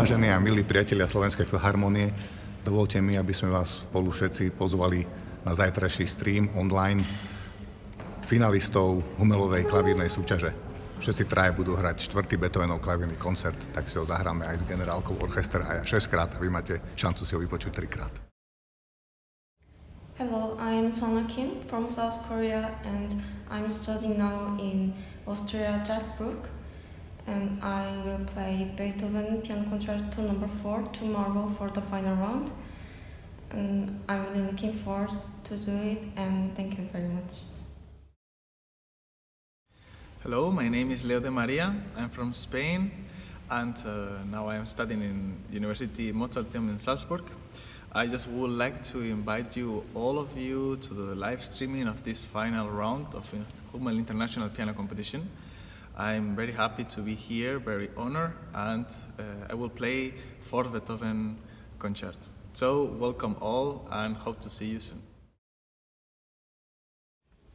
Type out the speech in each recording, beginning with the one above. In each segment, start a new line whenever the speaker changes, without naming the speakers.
Vážení a milí priatelia Slovenskej filharmonie, dovolte mi, aby sme vás spolu všetci pozvali na zajtrajší stream online finalistov Humelovej klavírnej súťaže. Všetci traje budú hrať štvrtý Beethovenov klavírny koncert, tak si ho zahráme aj s generálkou orchestra a ja 6 krát a vy máte šancu si ho vypočuť 3 krát.
Hello, I am Sona Kim from South Korea and I'm studying now in Austria, Strasbourg. And I will play Beethoven Piano Concerto number 4 tomorrow for the final round. And I'm really looking forward to do it and thank you very much.
Hello, my name is Leo de Maria. I'm from Spain and uh, now I am studying in University Mozarteum in Salzburg. I just would like to invite you, all of you, to the live streaming of this final round of Hummel International Piano Competition. I'm very happy to be here, very honored, and uh, I will play fourth Beethoven concert. So welcome all and hope to see you soon.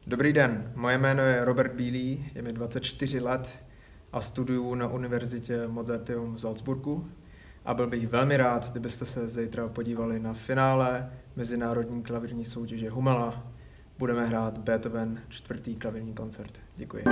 Dobrý den, moje jméno je Robert Bílý, je mi 24 let a studuju na univerzitě Mozarteum v Salzburgu a byl bych velmi rád, kdybyste se zítra podívali na finále Mezinárodní klavírní soutěže Humela. Budeme hrát Beethoven čtvrtý klavírní koncert. Děkuji.